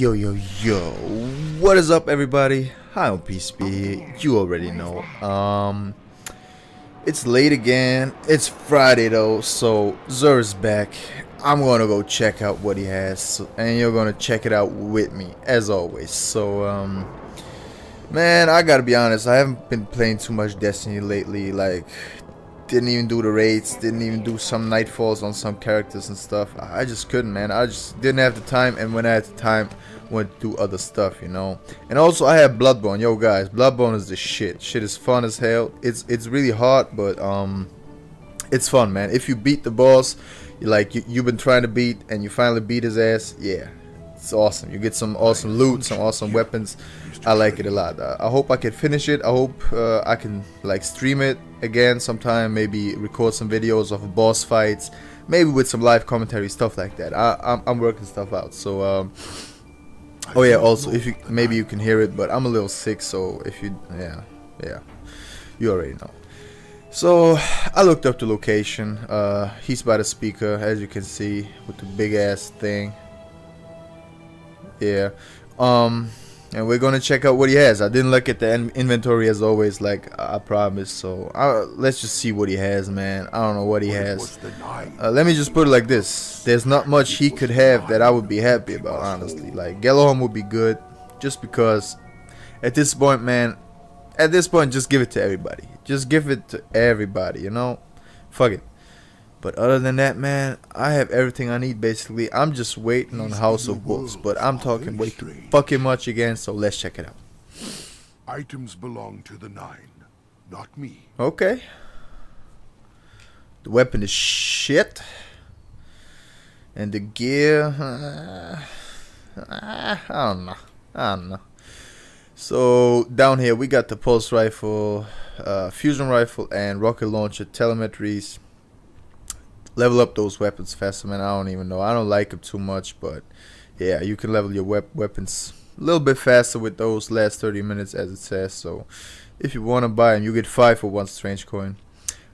Yo, yo, yo. What is up, everybody? Hi, I'm PCP. You already know. Um, it's late again. It's Friday, though, so Xur's back. I'm gonna go check out what he has, and you're gonna check it out with me, as always. So, um, man, I gotta be honest. I haven't been playing too much Destiny lately. Like, didn't even do the raids, didn't even do some nightfalls on some characters and stuff. I just couldn't, man. I just didn't have the time, and when I had the time, went to do other stuff, you know. And also, I have Bloodborne. Yo, guys, Bloodborne is the shit. Shit is fun as hell. It's it's really hard, but um, it's fun, man. If you beat the boss, you like you, you've been trying to beat, and you finally beat his ass, yeah, it's awesome. You get some awesome loot, some awesome weapons. I like it a lot. Uh, I hope I can finish it. I hope uh, I can like stream it again sometime. Maybe record some videos of boss fights. Maybe with some live commentary stuff like that. I, I'm, I'm working stuff out. So um, oh yeah. Also, if you maybe you can hear it, but I'm a little sick. So if you yeah yeah you already know. So I looked up the location. Uh, he's by the speaker, as you can see, with the big ass thing. Yeah. Um, and we're gonna check out what he has. I didn't look at the inventory as always, like I promised. So uh, let's just see what he has, man. I don't know what he has. Uh, let me just put it like this: There's not much he could have that I would be happy about, honestly. Like Gjallarhorn would be good, just because at this point, man. At this point, just give it to everybody. Just give it to everybody. You know, fuck it. But other than that, man, I have everything I need basically. I'm just waiting on House of Wolves, but I'm talking way too fucking much again, so let's check it out. Items belong to the Nine, not me. Okay. The weapon is shit. And the gear, uh, I don't know. I don't know. So down here we got the pulse rifle, uh, fusion rifle, and rocket launcher telemetries level up those weapons faster, man. I don't even know. I don't like them too much, but yeah, you can level your wep weapons a little bit faster with those last 30 minutes, as it says. So if you want to buy them, you get five for one strange coin.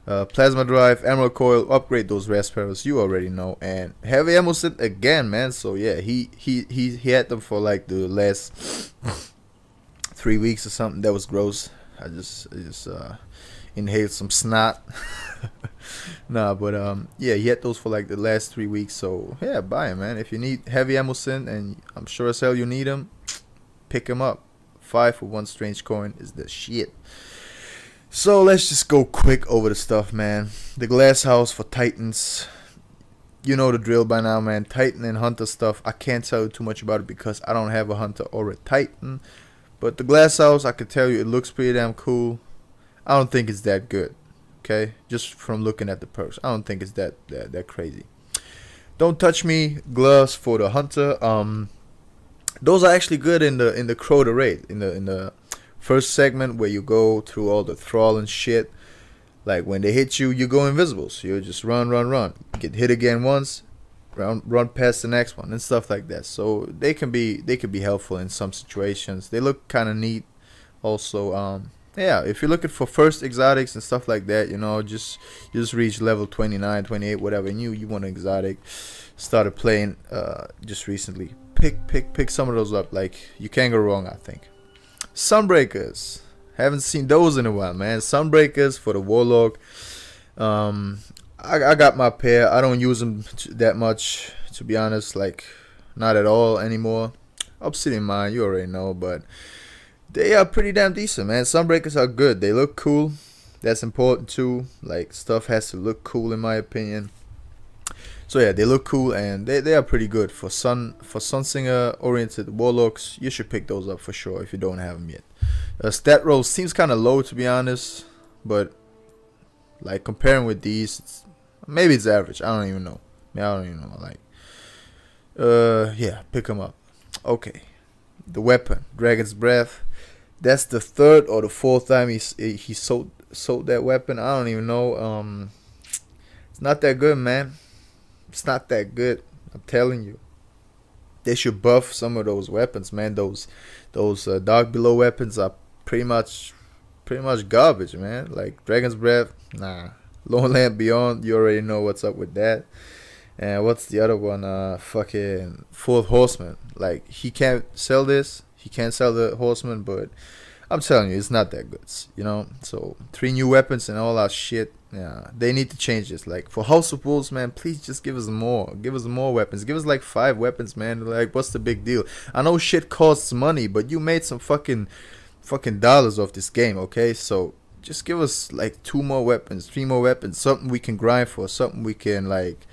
Uh, plasma drive, emerald coil, upgrade those raspberries. You already know, and heavy ammo set again, man. So yeah, he he he he had them for like the last three weeks or something. That was gross. I just I just uh, inhaled some snot. nah, but um, yeah, he had those for like the last three weeks. So yeah, buy him, man. If you need heavy ammo and I'm sure as hell you need them, pick him up. Five for one strange coin is the shit. So let's just go quick over the stuff, man. The glass house for Titans. You know the drill by now, man. Titan and Hunter stuff. I can't tell you too much about it because I don't have a Hunter or a Titan. But the glass house, I can tell you it looks pretty damn cool. I don't think it's that good. Okay, just from looking at the perks, I don't think it's that that, that crazy. Don't touch me gloves for the hunter. Um, those are actually good in the in the Crota raid in the in the first segment where you go through all the thrall and shit. Like when they hit you, you go invisible, so you just run, run, run. Get hit again once, run, run past the next one, and stuff like that. So they can be they can be helpful in some situations. They look kind of neat. Also, um, yeah if you're looking for first exotics and stuff like that you know just you just reach level 29 28 whatever and you you want an exotic started playing uh just recently pick pick pick some of those up like you can't go wrong i think sunbreakers haven't seen those in a while man sunbreakers for the warlock um I, I got my pair i don't use them that much to be honest like not at all anymore obsidian mind you already know but they are pretty damn decent, man. Sunbreakers are good. They look cool. That's important too. Like stuff has to look cool in my opinion. So yeah, they look cool and they, they are pretty good for sun for Sunsinger oriented warlocks. You should pick those up for sure if you don't have them yet. Uh, stat roll seems kind of low to be honest, but like comparing with these, maybe it's average. I don't even know. I don't even know. Like, uh, yeah, pick him up. Okay, the weapon, Dragon's Breath. That's the third or the fourth time he he sold sold that weapon. I don't even know. Um, it's not that good, man. It's not that good. I'm telling you. They should buff some of those weapons, man. Those those uh, Dark Below weapons are pretty much pretty much garbage, man. Like Dragon's Breath, nah. No Land Beyond, you already know what's up with that. And what's the other one? Uh, fucking Fourth Horseman. Like he can't sell this. He can't sell the Horseman, but I'm telling you, it's not that good. You know. So three new weapons and all that shit. Yeah, they need to change this. Like for House of Wolves, man, please just give us more. Give us more weapons. Give us like five weapons, man. Like, what's the big deal? I know shit costs money, but you made some fucking, fucking dollars off this game, okay? So just give us like two more weapons, three more weapons, something we can grind for, something we can like,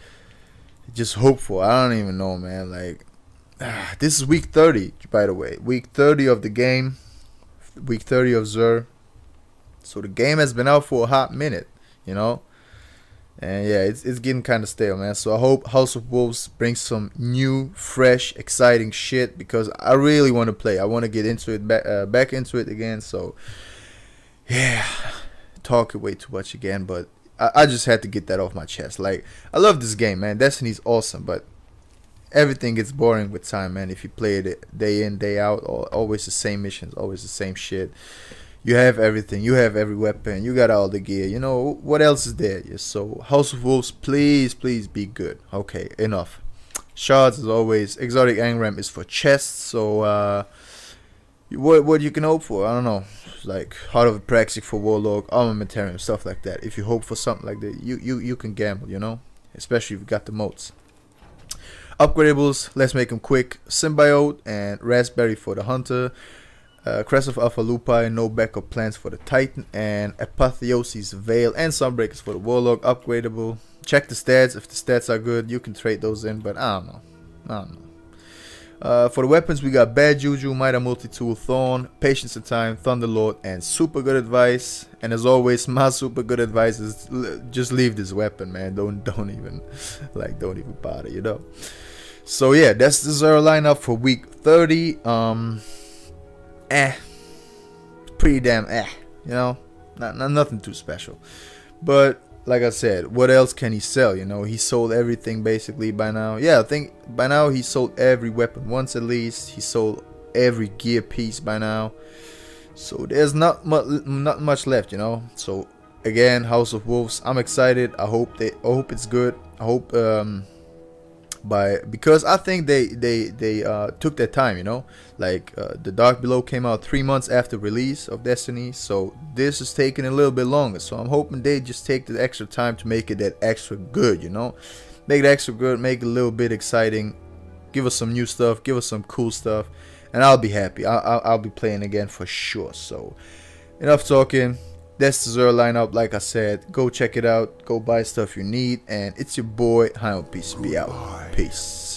just hope for. I don't even know, man. Like, ah, this is week 30, by the way. Week 30 of the game. Week 30 of Xur. So the game has been out for a hot minute you know. And yeah, it's it's getting kind of stale, man. So I hope House of Wolves brings some new, fresh, exciting shit because I really want to play. I want to get into it back uh, back into it again. So yeah, talk way too much again, but I, I just had to get that off my chest. Like I love this game, man. Destiny's awesome, but everything gets boring with time, man. If you play it day in, day out, always the same missions, always the same shit you have everything. You have every weapon. You got all the gear. You know what else is there? So House of Wolves, please, please be good. Okay, enough. Shards as always. Exotic engram is for chests. So uh, what what you can hope for? I don't know. Like Heart of a Praxic for Warlock, Armamentarium, stuff like that. If you hope for something like that, you you you can gamble. You know, especially if you got the motes. Upgradables, let's make them quick. Symbiote and Raspberry for the Hunter uh, Crest of Alpha Lupi, no backup plans for the Titan, and Apotheosis Veil and Sunbreakers for the Warlock, upgradable. Check the stats, if the stats are good, you can trade those in, but I don't know. I don't know. Uh, for the weapons, we got Bad Juju, Mida Multi-Tool, Thorn, Patience of Time, Thunderlord, and Super Good Advice. And as always, my super good advice is just leave this weapon, man. Don't don't even like don't even bother, you know. So yeah, that's is our lineup for week 30. Um eh, pretty damn eh, you know, not, not nothing too special. But like I said, what else can he sell? You know, he sold everything basically by now. Yeah, I think by now he sold every weapon once at least. He sold every gear piece by now. So there's not much, not much left, you know. So again, House of Wolves. I'm excited. I hope they, I hope it's good. I hope um, by because I think they they they uh, took their time, you know. Like uh, the Dark Below came out three months after release of Destiny, so this is taking a little bit longer. So I'm hoping they just take the extra time to make it that extra good, you know. Make it extra good, make it a little bit exciting, give us some new stuff, give us some cool stuff, and I'll be happy. I'll, I'll, I'll be playing again for sure. So enough talking that's the Xur lineup. Like I said, go check it out. Go buy stuff you need. And it's your boy, High on Peace. Be out. Peace.